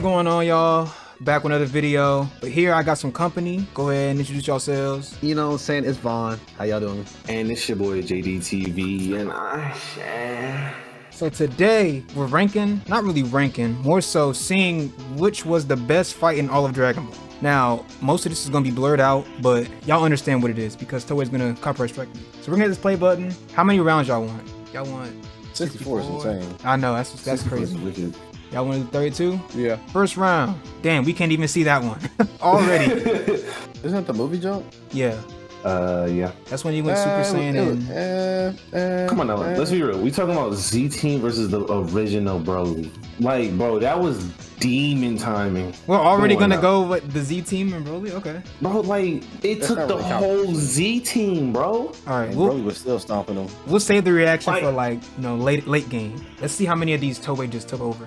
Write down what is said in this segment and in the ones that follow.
What's going on, y'all? Back with another video. But here I got some company. Go ahead and introduce yourselves. You know what I'm saying? It's Vaughn. How y'all doing? And it's your boy JDTV, and I share. So today we're ranking, not really ranking, more so seeing which was the best fight in all of Dragon Ball. Now, most of this is gonna be blurred out, but y'all understand what it is because Toei's gonna copyright strike me. So we're gonna hit this play button. How many rounds y'all want? Y'all want 64 is insane. I know that's that's crazy. Wicked. Y'all want to do 32? Yeah. First round. Damn, we can't even see that one already. Isn't that the movie jump? yeah, Uh, yeah. that's when you went Super Uh, Saiyan it and uh, uh, Come on now, uh, let's be real. We talking about Z Team versus the original Broly. Like, bro, that was demon timing. we're already Come gonna now. go with the Z team and Broly. Okay. Bro, like, it That's took not the really counting. whole Z Team, bro. All right, And we'll Broly was still stomping them. we'll save the reaction Like- for like you know late late game. Let's see how many of these Toei just took over.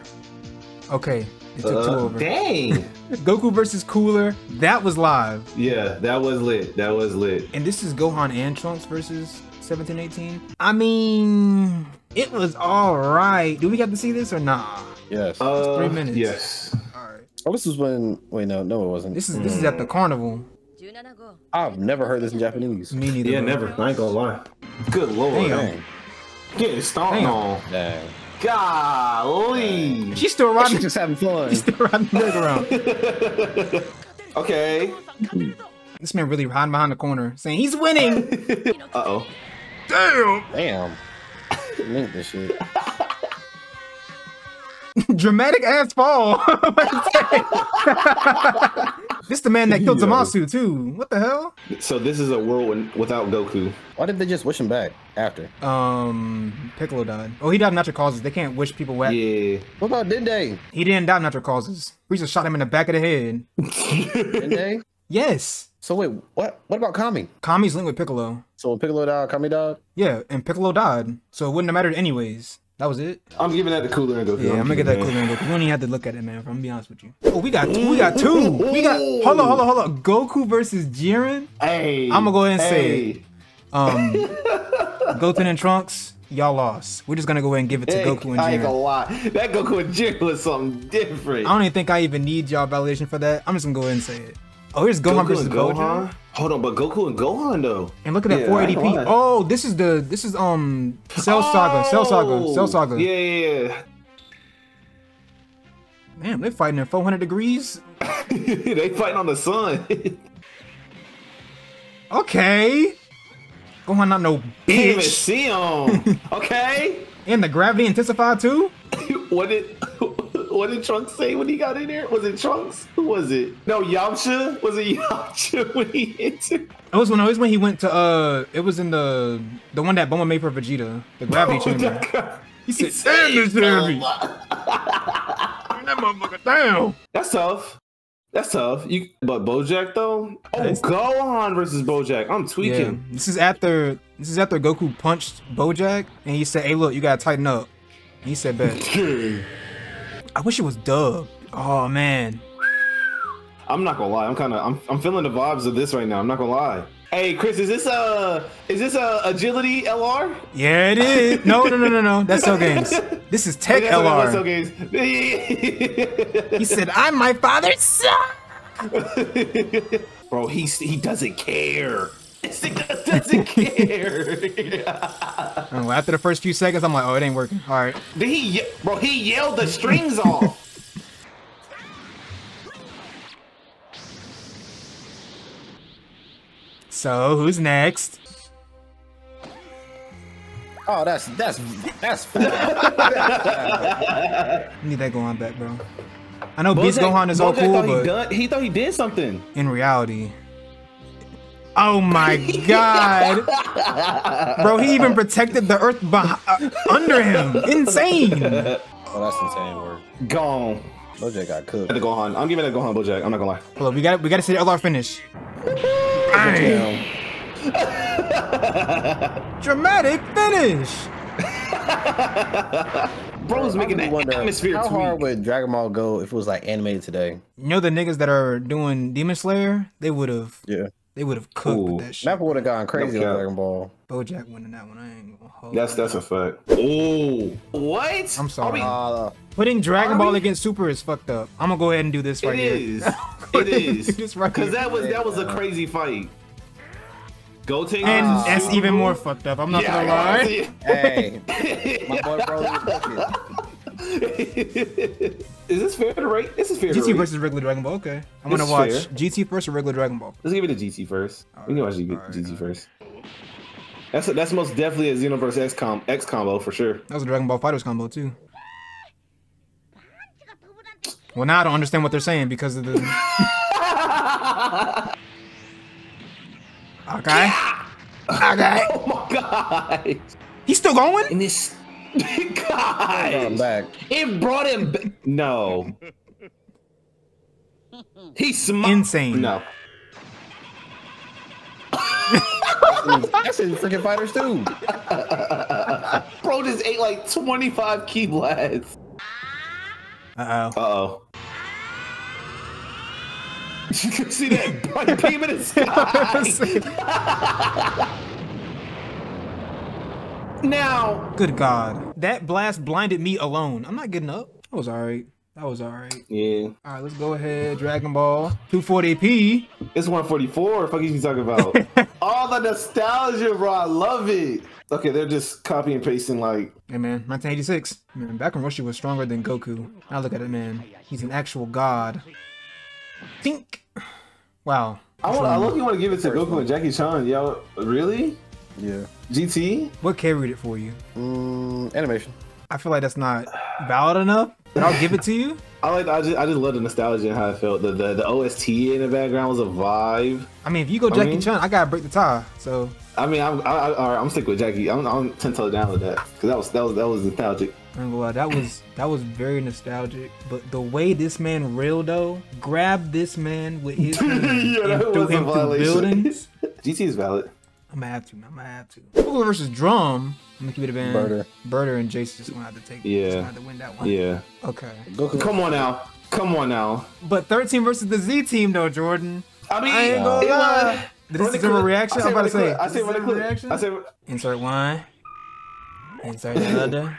Okay, they took two Uh, over. dang. Goku versus Cooler. That was live, yeah, that was lit. That was lit. and this is Gohan and Trunks versus 1718. I mean, it was all right. Do we get to see this or nah? Yes. Uh, three minutes. Yes. All right. oh, this was when. Wait, no, no, it wasn't. This is this is at the carnival. I've never heard this in Japanese. Me neither. Yeah, never. I ain't gonna lie. Good lord. Damn. Dang. Getting stomped Damn. on. Dang. Golly. She's still running. She's just having fun. She's still running the merry-go-round. Okay. This man really hiding behind the corner, saying he's winning. Uh oh. Damn. Damn. Link this shit. Dramatic ass fall. This the man that killed Yo. Tamasu too. What the hell? So this is a world without Goku. Why did they just wish him back after? Um, Piccolo died. Oh, he died of natural causes. They can't wish people wet. Yeah. What about did they? He didn't die of natural causes. We just shot him in the back of the head. Did they? Yes. So wait, what? What about Kami? Kami's linked with Piccolo. So when Piccolo died, Kami died. Yeah, and Piccolo died, so it wouldn't have mattered anyways. That was it. I'm giving that to Cooler and Goku. Yeah, I'm gonna get that keeping cool man. You don't even have to look at it, man. I'm gonna be honest with you. Oh, we got two. we got two. We got hold on, hold on, hold on. Goku versus Jiren. Hey. I'ma go ahead and say hey, Um, Goten and Trunks, y'all lost. We're just gonna go ahead and give it to Hey, Goku and Jiren. I ain't gonna lie. That Goku and Jiren was something different. I don't even think I even need y'all validation for that. I'm just gonna go ahead and say it. Oh, here's Gohan Goku versus Gohan. Gohan. Hold on, but Goku and Gohan though. And look at that Yeah, I 480p. Oh, this is the this is um Cell Saga, Cell Saga, Cell Saga. Oh, Yeah, yeah, Man, they're fighting at 400 degrees. they fighting on the sun. Okay. Gohan not no Can't even bitch. see him. Okay. And the gravity intensified too. what did what did Trunks say when he got in there? Was it Trunks? Who was it? No, Yamcha. Was it Yamcha when he hit? It was when it was when he went to uh it was in the the one that Bulma made for Vegeta, the gravity Oh, chamber. He said, "Damn this heavy." That motherfucker down. That's tough. That's tough. You but Bojack though? Oh, That's- Gohan versus Bojack. I'm Yeah, tweaking. this is after this is after Goku punched Bojack and he said, "Hey, look, you gotta tighten up." And he said, "Bet." I wish it was dubbed. Oh man, I'm not gonna lie. I'm kind of I'm, I'm feeling the vibes of this right now. I'm not gonna lie. Hey Chris, is this a is this a agility LR? yeah, it is. No, no, no, no, no. That's Cell Games. This is Tech That's what- that's LR. okay. He said, "I'm my father's son." Bro, he he doesn't care. This thing just doesn't care. Oh, after the first few seconds, I'm like, "Oh, it ain't working." All right. Did he, ye- bro? He yelled the strings off. So who's next? Oh, that's that's that's. I need that Gohan back, bro. I know Beast Bojack- Gohan is all cool, thought but done, he thought he did something. in reality. Oh my god. Bro, he even protected the earth beh- uh, under him. Insane. Oh, that's insane work. Gone. Bojack got cooked. The Gohan. I'm giving it a Gohan Bojack. I'm not gonna lie. Hold up, we got we got to see the LR finish. Damn. Dramatic finish. Bro's making I that wonder, atmosphere How hard tweak. would Dragon Ball go if it was like animated today? You know the niggas that are doing Demon Slayer, they would have Yeah. They would have cooked Ooh. with that shit. Nappa would have gone crazy No on. Dragon Ball. Bojack winning that one. I ain't gonna hold. That's that's a fact. Oh, what? I'm sorry. Are Uh, Putting Dragon Ball we- against Super is fucked up. I'm gonna go ahead and do this we, right it here. is. It is. This right Because here. that was that was a crazy fight. Go take And Ah. that's even more fucked up. I'm not Yeah, gonna lie. hey, my boy Broly was cooking. Is this fair to rate? This is fair GT rate. versus regular Dragon Ball. Okay, I'm This gonna watch fair. GT first or regular Dragon Ball. Let's give it a GT first. we can watch G- alright, GT alright. first. That's that's most definitely a Xenoverse X com X combo for sure. That was a Dragon Ball FighterZ combo too. Well, now I don't understand what they're saying because of the. Okay. Okay. Oh my god! He's still going? And this god, back. it brought him. Ba- no, he's sm- Insane. No, That's in freaking fighters too. bro just ate like twenty five key blasts. Uh oh. Uh oh. You can see that bright beam in the sky. Now, Good God. That blast blinded me alone. I'm not getting up. That was alright. That was alright. yeah, Alright, let's go ahead. Dragon Ball 240p. it's 144. Fuck you talking about? All the nostalgia, bro. I love it. Okay, they're just copy and pasting like Hey man, 1986. Man, back when Roshi was stronger than Goku. Now look at it, man. He's an actual god. Think. Wow. I, want, I look. You want to give it to Goku and Jackie Chan? Yo, really? Yeah. GT? What carried it for you? Mm, animation. I feel like that's not valid enough, but I'll give it to you. I like. I just. I just love the nostalgia and how it felt. The the, the OST in the background was a vibe. I mean, if you go Jackie mean- Chan, I gotta break the tie. So I mean, I'm. I, I, all right, I'm sticking with Jackie. I'm. I'm ten toes down with that because that was that was that was nostalgic. I ain't gonna lie, that was that was very nostalgic. But the way this man reeled though, grabbed this man with his hand Yeah, and threw him through violation. buildings. GT is valid. I'm gonna have to, man. I'm gonna have to. Goku versus Drum. I'm gonna keep it a band. Burter. Burter and Jeice just gonna have to take. Yeah. Just gonna have to win that one. Yeah. Okay. Goku. Come on now. Come on now. But 13 versus the Z team though, Jordan. I mean, I ain't gonna it lie. Did this Run the deserve a clip. reaction? I I'm about to say. I say does run the this deserve a clip. reaction? I say. Insert one. Insert the other.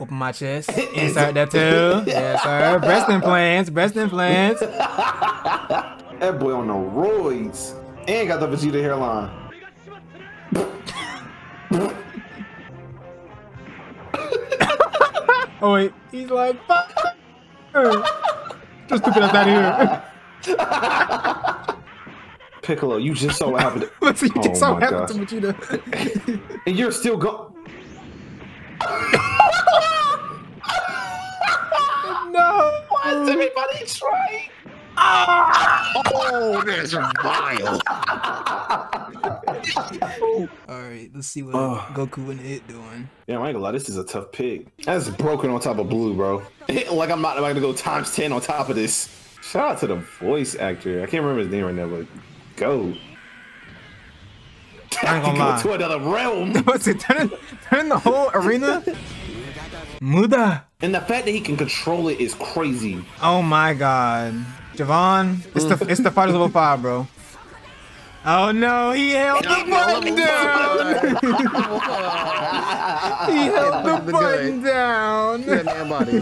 Open my chest. Insert that too. Yes, sir. Breast implants. Breast implants. That boy on the roids and got the Vegeta hairline. Oh wait, he's like, fuck. Just stupid as that here. Piccolo, you just saw what happened. Let's see, Oh just so my happened to Vegeta. and you're still go. no. Why is everybody trying? Oh, that's vile. All right, let's see what Ugh. Goku and it doing. Yeah, I ain't gonna lie, this is a tough pick. That's broken on top of blue, bro. like I'm not about to go times 10 on top of this. Shout out to the voice actor. I can't remember his name right now, but go. I ain't gonna lie. go to another realm. What's it? Turn, turn the whole arena. Muda. and the fact that he can control it is crazy. Oh my god. Javon, it's the it's the Fighters Level 5, bro. Oh no, he held the button down! he held the The button down! That man body.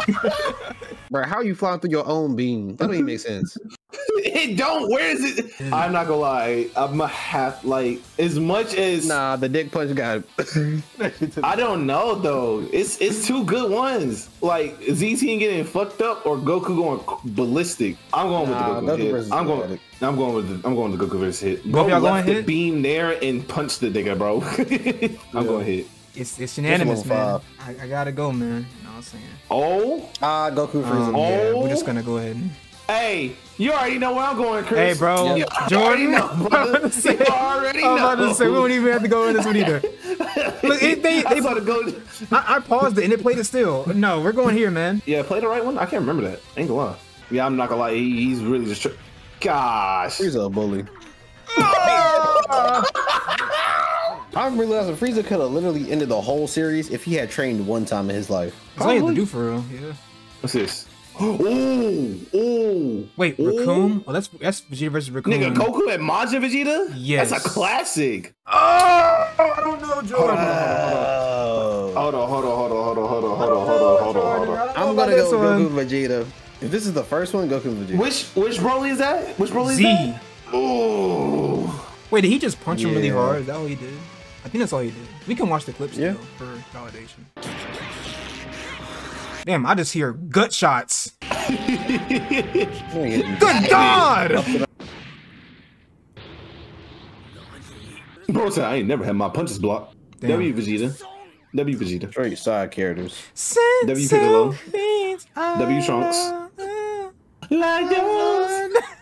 Bro, how you flying through your own beam? That don't even make sense. It don't. Where is it? I'm not gonna lie. I'm a half like as much as Nah, the dick punch got. I don't know though. It's it's two good ones. Like ZT getting fucked up or Goku going ballistic. I'm going Nah, with the Goku, Goku hit. versus I'm going. Dramatic. I'm going with the. I'm going with the Goku versus hit. Both Bro y'all going left the hit? beam there and punch the nigga, bro. I'm going hit. It's, it's unanimous, level man. I, I gotta go, man. You know what I'm saying? Oh, Ah, Goku Um, freezing. yeah, Oh. we're just gonna go ahead and. Hey, you already know where I'm going, Chris. Hey, bro, You already know, I'm brother. about to say, You already I'm about to say we don't even have to go in this one either. Look, it, they, I they, saw the go. I, I paused it and it played it still. No, we're going here, man. Yeah, play the right one. I can't remember that. Ain't gonna lie. Yeah, I'm not gonna lie. He, he's really just. Gosh. Frieza a bully. I'm realizing Frieza could have literally ended the whole series if he had trained one time in his life. That's all you have to do for real. Yeah. What's this? Ooh, ooh. Wait, Ooh. Recoome? Oh, that's that's Vegeta versus Recoome. Nigga, Goku and Majin Vegeta? Yes. That's a classic. Oh, I don't know, Jordan. Oh. Hold on, hold on, hold on, hold on, hold on, hold on, hold on, hold on, hold on. I'm gonna go Goku Vegeta. If this is the first one, Goku Vegeta. Which which Broly is that? Which Broly is Z. that? Ooh. Wait, did he just punch him really hard? Is that all he did? I think that's all he did. We can watch the clips Yeah. still for validation. Damn, I just hear gut shots. Good Good God! Bro said I ain't never had my punches blocked. Damn. W Vegeta. W Vegeta. Straight side characters. W Piccolo. means I W Trunks. Like.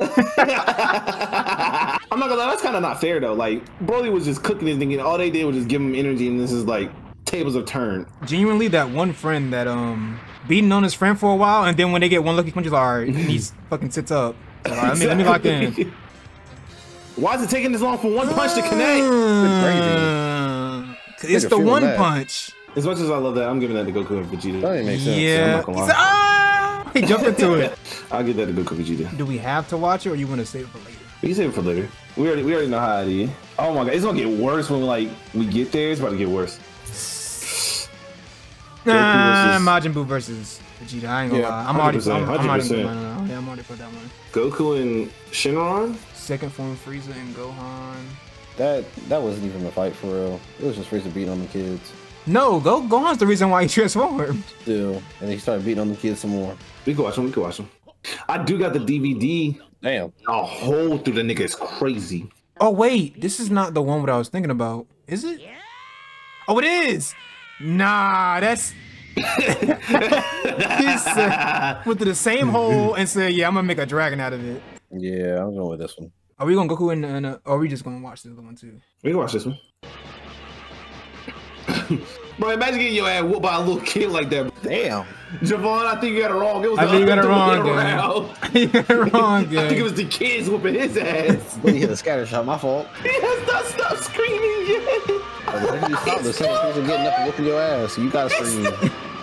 I'm not gonna lie, that's kind of not fair though. Like Broly was just cooking his thing, and all they did was just give him energy, and this is like tables are turned. Genuinely, that one friend that um beating on his friend for a while, and then when they get one lucky punch, he's like, all right, and he's fucking sits up. So, all right, let me let me lock in. Why is it taking this long for one punch to connect? Uh, It's Nigga the one that. punch. As much as I love that, I'm giving that to Goku and Vegeta. That didn't make sense. I'm Yeah. not gonna He's lie. like, ah! He jumped into it. I'll give that to Goku Vegeta. Do we have to watch it, or you want to save it for later? We can save it for later. We already we already know how it is. Oh my god, it's gonna get worse when we like we get there. It's about to get worse. Nah, versus- Majin Buu versus Vegeta. I ain't gonna Yeah, lie. I'm already, 100%, I'm, I'm already, 100%. no, no, no. Yeah, I'm already put that one. Goku and Shenron. Second form Frieza and Gohan. That that wasn't even a fight for real. It was just Frieza beating on the kids. No, Go Gohan's the reason why he transformed. Still, and he started beating on the kids some more. We can watch them. We can watch them. I do got the DVD. Damn. A hole through the nigga is crazy. Oh wait, this is not the one what I was thinking about. Is it? Oh, it is. Nah, that's. he said, went to the same hole and said, "Yeah, I'm gonna make a dragon out of it." Yeah, I'm going with this one. Are we gonna Goku and, and uh, or are we just gonna watch the other one too? We can watch this one. Bro, imagine getting your ass whooped by a little kid like that. Damn. Javon, I think you got it wrong. It was I the think you got it wrong, way gang. around. You're wrong, I think it was the kids whooping his ass. But he hit a scatter shot. My fault. He has not stopped screaming yet. Like, you stop the second Frieza getting up and whooping your ass. You gotta scream.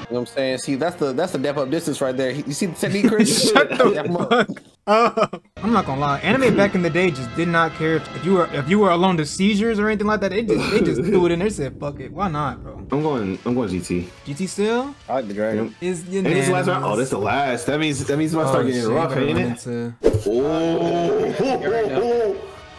You know what I'm saying? See, that's the that's the depth up distance right there. You see the technique, Chris? Shut the Dap him up. fuck up. I'm not gonna lie. Anime back in the day just did not care if, if you were if you were alone to seizures or anything like that. They just they just threw it in there. Said fuck it. Why not, bro? I'm going. I'm going GT. GT still I like the dragon. is And this last round. Oh, unanimous. this is the last. That means that means it's about to start Oh, getting shit, rough, ain't it? into-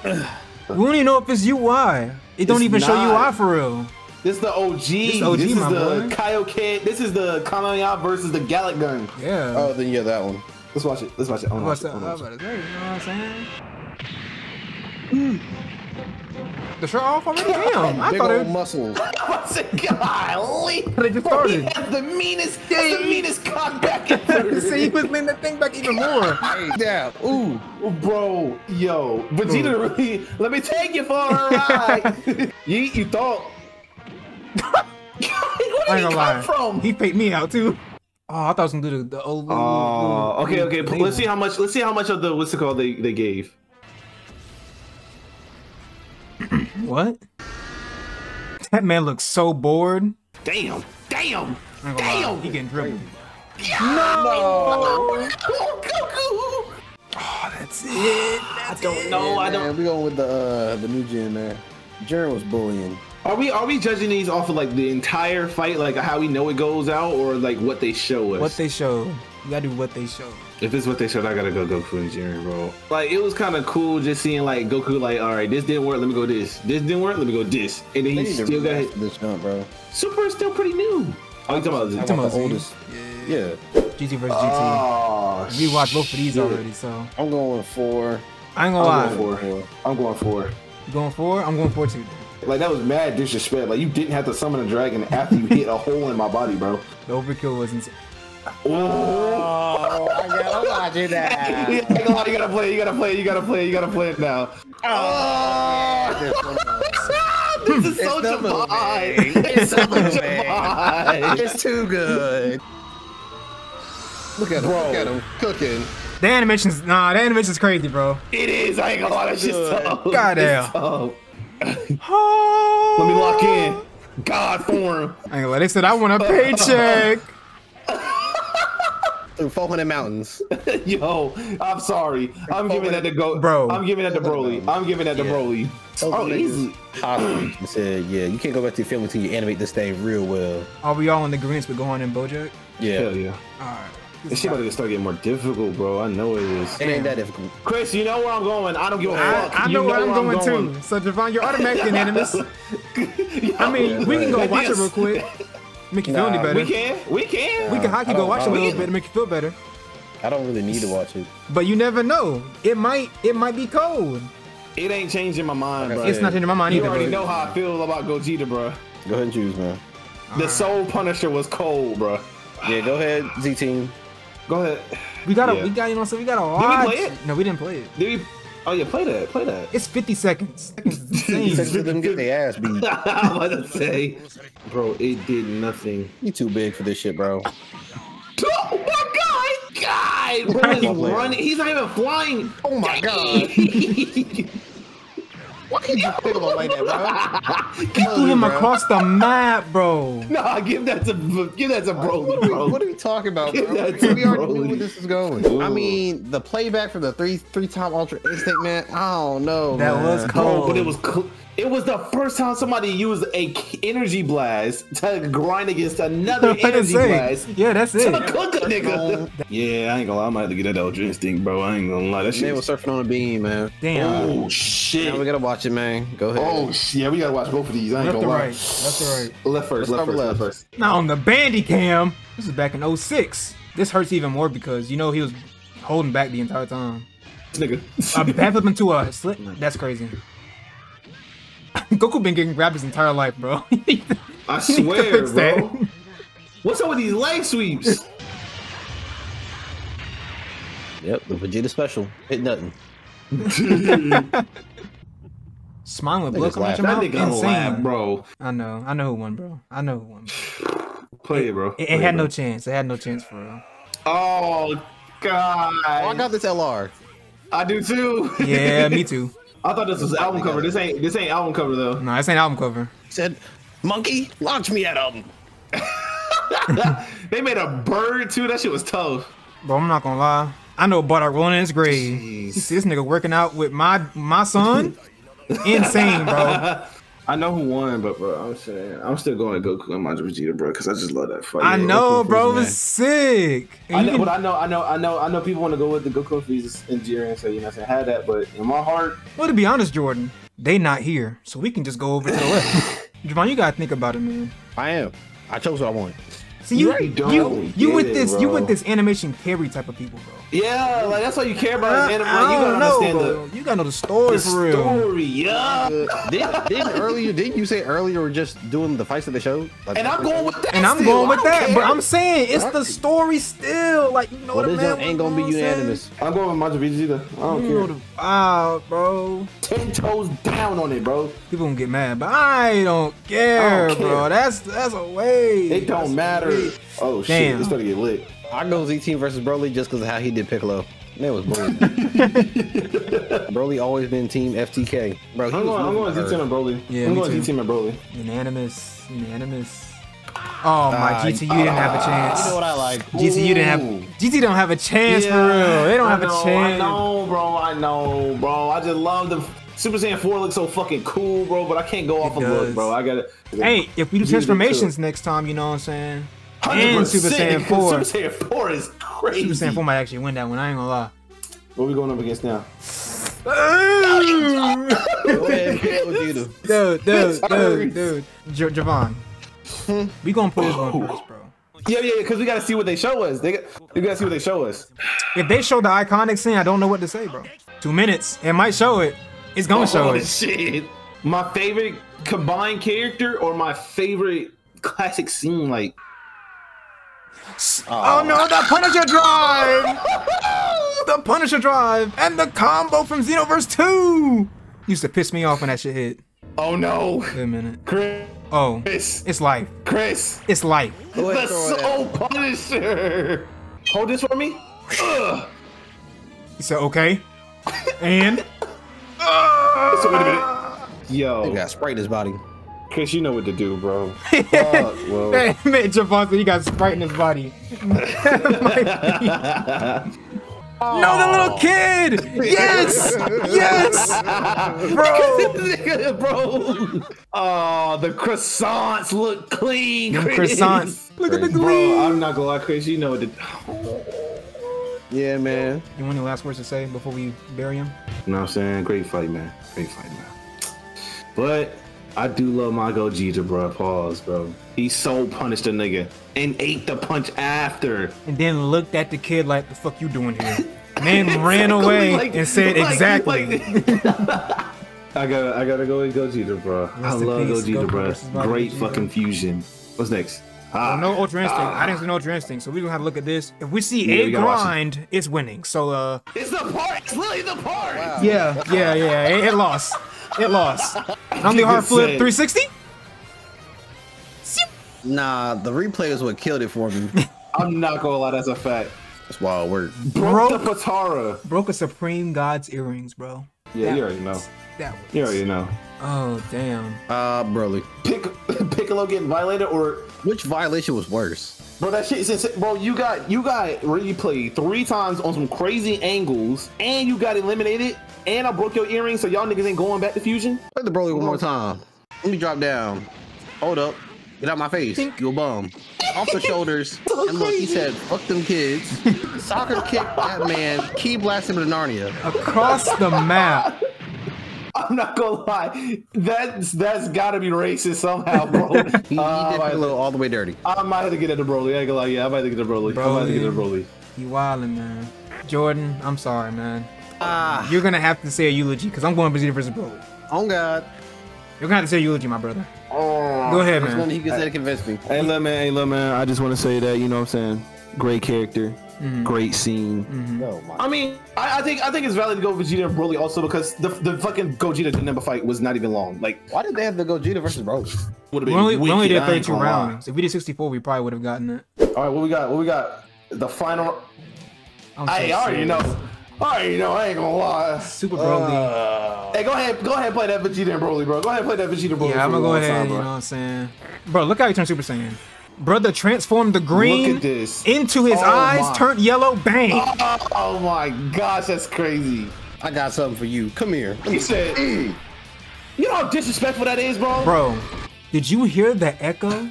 Oh, We don't even know if it's UI. It don't It's even show not. UI for real. This is the OG. This, is OG, is the boy. Kaioken. This is the Kanaya versus the Galick Gun. Yeah. Oh, then yeah, that one. Let's watch it. Let's watch it. I wanna What's watch it. that? I I wanna watch about to say, you know what I'm saying? Mm. The shirt off already? Damn, I Big thought old it. muscles. it. I said, golly. They just Bro, he started. has the meanest, that's the meanest cock back and. See, he was leaning that thing back even more. Hey, yeah. Ooh. Bro, yo, Vegeta really. Let me take you for a ride. you, you thought? Where did I he ain't come gonna lie. from? He faked me out too. Oh, I thought I was gonna do the, the old. Oh, okay, okay. Let's see how much. Let's see how much of the what's it called they they gave. What? That man looks so bored. Damn, damn, I lie. damn. He getting dribbled. No, Goku. Oh, that's it. I don't know. I don't. Man, we going with the uh, the new gen there. Jiren was bullying. Are we are we judging these off of like the entire fight, like how we know it goes out, or like what they show us? What they showed. You gotta do what they showed. If it's what they showed, I gotta go Goku and Jiren, bro. Like it was kind of cool just seeing like Goku, like, all right, this didn't work, let me go this. This didn't work, let me go this, and then They he still got hit. this jump, bro. Super is still pretty new. Oh, you talking about? I Z- want about the Z? oldest. Yeah. GT versus GT. Oh, we watched both of these shit. already, so I'm going with four. I ain't gonna lie. I'm going for. I'm going for. You going for? I'm going for two. Like that was mad disrespect. Like you didn't have to summon a dragon after you hit a hole in my body, bro. The overkill was insane. Oh, I gotta watch it now. you gotta play. You gotta play. You gotta play. You gotta play it now. Oh, this is so. Javon. It's so. Javon. It's too good. Look at him. Bro. Look at him cooking. The animation's nah, the animation's crazy, bro. It is. I ain't gonna lie. That shit's Good. tough. Goddamn. Let Let me lock in. God form. I ain't gonna lie. They said I want a paycheck. through 400 mountains. Yo, I'm sorry. I'm giving that to go, Bro. I'm giving that to Broly. I'm giving that to Yeah. Broly. Those Oh, niggas easy. hostage said, yeah, you can't go back to your family until you animate this thing real well. Are we all in agreement with going in Bojack? Yeah, Hell yeah. Alright. This shit about to start getting more difficult, bro. I know it is. it ain't that difficult. Chris, you know where I'm going. I don't give a fuck. I, I You know where I'm going, going too. So Javon, you're automatically unanimous. I mean, we can go watch it real quick. Make you feel any better. We can. We can. We can hockey go watch a little bit to make you feel better. I don't really need to watch it. But you never know. It might it might be cold. It ain't changing my mind, bro. It's not changing my mind You either, already but- know how I feel about Gogeta, bro. Go ahead and choose, man. The Soul Punisher was cold, bro. Yeah, go ahead, Z Team. Go ahead. We gotta Yeah. we got you know so we gotta we watch. play it? No, we didn't play it. Did we? Oh yeah, play that. Play that. It's 50 seconds. Seconds is Sex insane. with them get their ass beat. I'm about to say, bro, it did nothing. You too big for this shit, bro. Oh my god, God, bro, he's running. He's not even flying. Oh my god. Why can you pick him up like that, bro? Threw him across the map, bro. Nah, give that to give that to Broly, What are, we, bro. what are we talking about, bro? We already knew where this is going. I mean, the playback from the three three time Ultra Instinct, man. I don't know. That man. was Bro, cold. but it was cl- it was the first time somebody used a k- energy blast to grind against another energy blast. Yeah, that's it. To cook a nigga. Yeah, I ain't gonna lie. I might have to get that Ultra Instinct, bro. I ain't gonna lie. That Man shit was surfing on a beam, man. Damn. Oh, oh shit. Now we gotta watch it, man. Go ahead. Oh shit. Yeah, we gotta watch both of these. I ain't Left gonna lie. right. Left to right. Left first. Left Let's first. Left left. first. Now on the Bandicam, this is back in 06. This hurts even more because you know he was holding back the entire time. This nigga. A backflip into a slip. That's crazy. Goku been getting grabbed his entire life, bro. I He to swear, fix that. bro. What's up with these leg sweeps? Yep, the Vegeta special. Hit nothing. Smiling with blood Niggas coming out your that mouth. nigga Insane. laugh, bro. I know. I know who won, bro. I know who won. Play it, bro. It, Play it had bro. no chance. It had no chance for real. Oh god. Oh, I got this LR. I do too. Yeah, me too. I thought this was album cover. This ain't this ain't album cover though. No, this ain't album cover. He said, "Monkey, launch me at him." They made a bird too. That shit was tough. Bro, I'm not gonna lie. I know Bardock rolling in his grave. Jeez. See this nigga working out with my my son? Insane, bro. I know who won, but bro, I'm saying I'm still going to Goku and Majin Vegeta, bro, because I just love that fight. I Yeah, know, Goku bro. It was sick. And I know, can- but I know, I know, I know, I know. People want to go with the Goku Frieza and Jiren, so you know, what I'm saying had that, but in my heart, well, to be honest, Jordan, they not here, so we can just go over to the left. Javon, you gotta think about it, man. I am. I chose what I want. See, you, You don't you, you with it, this, you with this animation carry type of people, bro. yeah, like that's all you care about is anime. I Like, you don't know, understand bro. the, You gotta know the story the for real. story, yeah. Did, didn't earlier? Didn't you say earlier we're just doing the fights that the show? Like, And I'm going with that. And I'm still. going with I don't that, but. I'm saying it's the story still. Like you know Well, what I this mean? joint ain't gonna be unanimous. I'm going with Majin Vegeta. I don't You care. the vibe, bro. Ten toes down on it, bro. People gonna get mad, but I don't care, I don't bro. That's that's a way. It don't matter. Oh shit, Damn. it's gonna get lit. I go Z Team versus Broly just because of how he did Piccolo. Man was Broly. Broly always been Team FTK, bro. He I'm was going, I'm going Z Team hard. and Broly. Yeah, I'm me going too. Z Team and Broly. Unanimous, unanimous. Oh my Ah, GT, you didn't have a chance. You know what I like? GT, you didn't have. GT don't have a chance for real. They don't I have know, a chance. I know, bro. I know, bro. I just love the Super Saiyan 4 looks so fucking cool, bro. But I can't go off It of look, bro. I gotta. Hey, if we do transformations next time, you know what I'm saying? 100%, And Super Saiyan 4. Super Saiyan 4 is crazy. Super Saiyan 4 might actually win that one. I ain't gonna lie. What we going up against now? dude, Go ahead, pick Vegeta. dude, dude, dude. J- Javon, hmm? we gonna put this one oh. first, bro. Yeah, yeah, yeah. Because we gotta see what they show us. They, got- we gotta see what they show us. If they show the iconic scene, I don't know what to say, bro. Two minutes, it might show it. It's gonna show oh, it. shit. My favorite combined character or my favorite classic scene, like. Oh um, no, the Punisher drive! the Punisher drive and the combo from Xenoverse 2 used to piss me off when that shit hit. Oh no, Wait a minute. Chris, Oh, it's life. Chris, It's life. Go the ahead, it Soul. Punisher. Hold this for me. Ugh. He said, okay. And So wait a minute. He Yo, got sprayed his body. Chris, you know what to do, bro. Fuck, bro. Hey, man, Javante, he got Sprite in his body. No, the little kid! Yes! Yes! Bro, bro. Oh, the croissants look clean. Them Chris. croissants. Look at the Bro. I'm not gonna lie, Chris. You know what to. Yeah, man. You want any last words to say before we bury him? You know what I'm saying? Great fight, man. Great fight, man. But I do love my Gogeta, bro. Pause, bro. He so punished the nigga and ate the punch after. And then looked at the kid like, the fuck you doing here? Man ran away Like- and said like- exactly. like- I gotta, I gotta go with Gogeta, bro. I Rest in love peace, Gogeta, Goku bro. Great Vegeta. fucking fusion. What's next? Ah, no Ultra Instinct. I didn't see no Ultra Instinct, so we're gonna have to look at this. If we see Yeah, a we gotta it. grind, it's winning. So uh It's the part. It's literally the part. yeah, yeah, yeah. It, it lost. It lost. Only hard Nigga flip 360? Nah, the replay is what killed it for me. I'm not gonna lie. That's a fact. That's wild work. Broke the Potara. Broke a Supreme God's earrings, bro. Yeah, That you already know. That was. You already know. Oh damn. Uh, Broly. Pick, Piccolo getting violated or Which violation was worse? Bro, that shit is insane. Bro, you got you got replayed three times on some crazy angles, and you got eliminated, and I broke your earring, so y'all niggas ain't going back to fusion. Play the Broly one more time. Let me drop down. Hold up. Get out my face. You a bum. Off the shoulders. And look, he said, fuck them kids. Soccer kick that man. Key blast him to Narnia. Across the map. I'm not gonna lie, that's that's gotta be racist somehow, bro. He, he Uh, did I, might, Piccolo all the way dirty. I might have to get into Broly. I ain't gonna lie, yeah, I might have to get into Broly. I might have to get into Broly. You wildin', man. Jordan, I'm sorry, man. Ah, You're gonna have to say a eulogy because I'm going Vegeta versus Broly. on God. You're gonna have to say a eulogy, my brother. Oh. Go ahead, There's nothing man. he can say to convince me. Hey, look, man. Hey, look, man. I just want to say that you know what I'm saying. Great character, Mm-hmm. great scene. Oh my. I mean, I, I think I think it's valid to go Vegeta and Broly also because the the fucking Gogeta Janemba fight was not even long. Like, Why did they have the go Gogeta versus Broly? would have We been. only, we only did 32 rounds. If we did 64, we probably would have gotten it. All right, what we got? What we got? The final. I'm so Hey, I already know. I you know. I ain't gonna lie. Super Broly. Uh, hey, go ahead. Go ahead and play that Vegeta and Broly, bro. Go ahead and play that Vegeta and Broly. yeah, I'm gonna go ahead. time, you know what I'm saying? Bro, look how he turned Super Saiyan. Brother transformed the green this. into his Oh eyes, my. turned yellow, bang. Oh, oh my gosh, that's crazy. I got something for you. Come here. He said, "Mm." "You know how disrespectful that is, bro." Bro, did you hear the echo?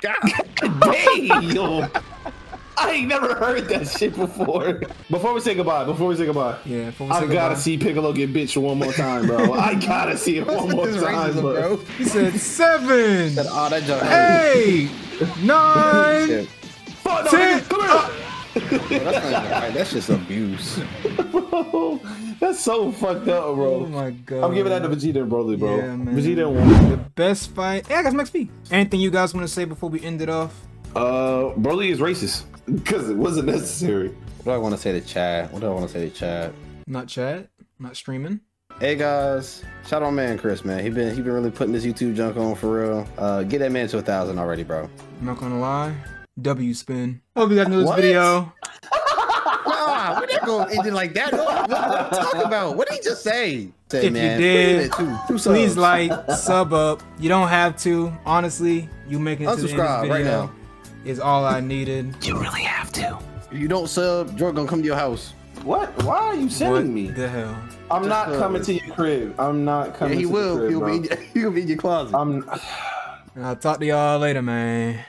Damn. I ain't never heard that shit before. Before we say goodbye, before we say goodbye, Yeah, before we I say gotta goodbye. see Piccolo get bitched one more time, bro. I gotta see it one more time, racism, bro. He said seven, Oh, that junk. hurt. eight, nine. Shit. Fuck, no, Ten. come here. That's, not even right. That's just abuse. Bro, That's so fucked up, bro. Oh my god. I'm giving that to Vegeta and Broly, bro. Yeah, man. Vegeta and The best fight. Yeah, I got some XP. Anything you guys want to say before we end it off? Uh, Broly is racist because it wasn't necessary. What do I want to say to Chad? What do I want to say to Chad? Not chat. Not streaming. Hey guys, shout out man Chris, man. He been he been really putting this YouTube junk on for real. Uh, get that man to a thousand already, bro. I'm not gonna lie. W spin. Hope you guys know this What? video. Nah, we're not going ending like that. What, what are you talking about? What did he just say? Say, If you did, put in at two, two Please like, sub up. You don't have to. Honestly, you making it to the end of Unsubscribe this right now. Is all I needed. You really have to. If you don't sub, Jordan gonna come to your house. What? Why are you What sending me? the hell? I'm not uh, coming to your crib. I'm not Yeah, coming. he to will. The crib, He'll bro. be in, he'll be in your closet. I'm. I'll talk to y'all later, man.